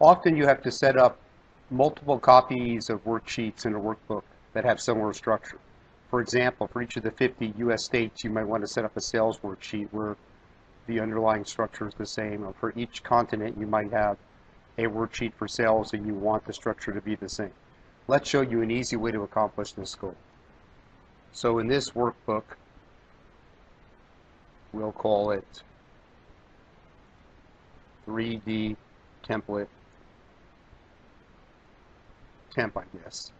Often you have to set up multiple copies of worksheets in a workbook that have similar structure. For example, for each of the 50 U.S. states, you might want to set up a sales worksheet where the underlying structure is the same. Or for each continent, you might have a worksheet for sales and you want the structure to be the same. Let's show you an easy way to accomplish this goal. So in this workbook, we'll call it 3D template temp, I guess.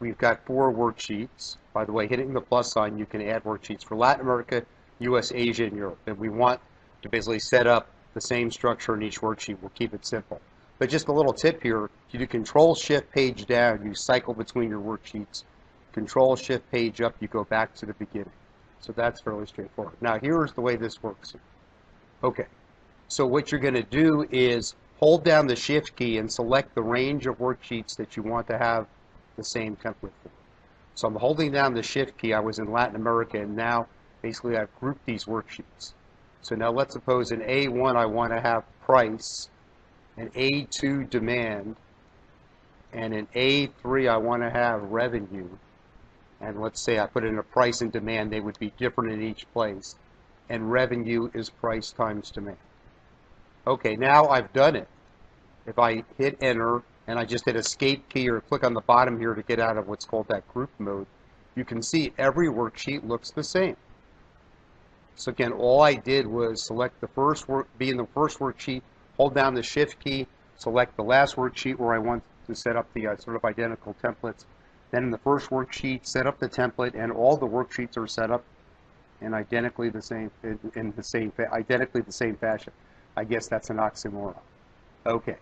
We've got four worksheets. By the way, hitting the plus sign, you can add worksheets for Latin America, US, Asia, and Europe. And we want to basically set up the same structure in each worksheet. We'll keep it simple. But just a little tip here, you do control shift page down, you cycle between your worksheets. Control shift page up, you go back to the beginning. So that's fairly straightforward. Now here's the way this works. Okay, so what you're going to do is hold down the shift key and select the range of worksheets that you want to have the same template for. So I'm holding down the shift key. I was in Latin America and now basically I've grouped these worksheets. So now let's suppose in A1 I want to have price in A2 demand and in A3 I want to have revenue and let's say I put in a price and demand they would be different in each place and revenue is price times demand. Okay, now I've done it. If I hit enter and I just hit escape key or click on the bottom here to get out of what's called that group mode, you can see every worksheet looks the same. So again, all I did was select the first work, be in the first worksheet, hold down the shift key, select the last worksheet where I want to set up the uh, sort of identical templates. Then in the first worksheet, set up the template, and all the worksheets are set up in identically the same in, in the same identically the same fashion. I guess that's an oxymoron. Okay.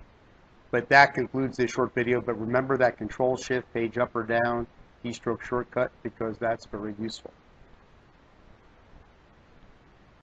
But that concludes this short video. But remember that control shift, page up or down, keystroke shortcut, because that's very useful.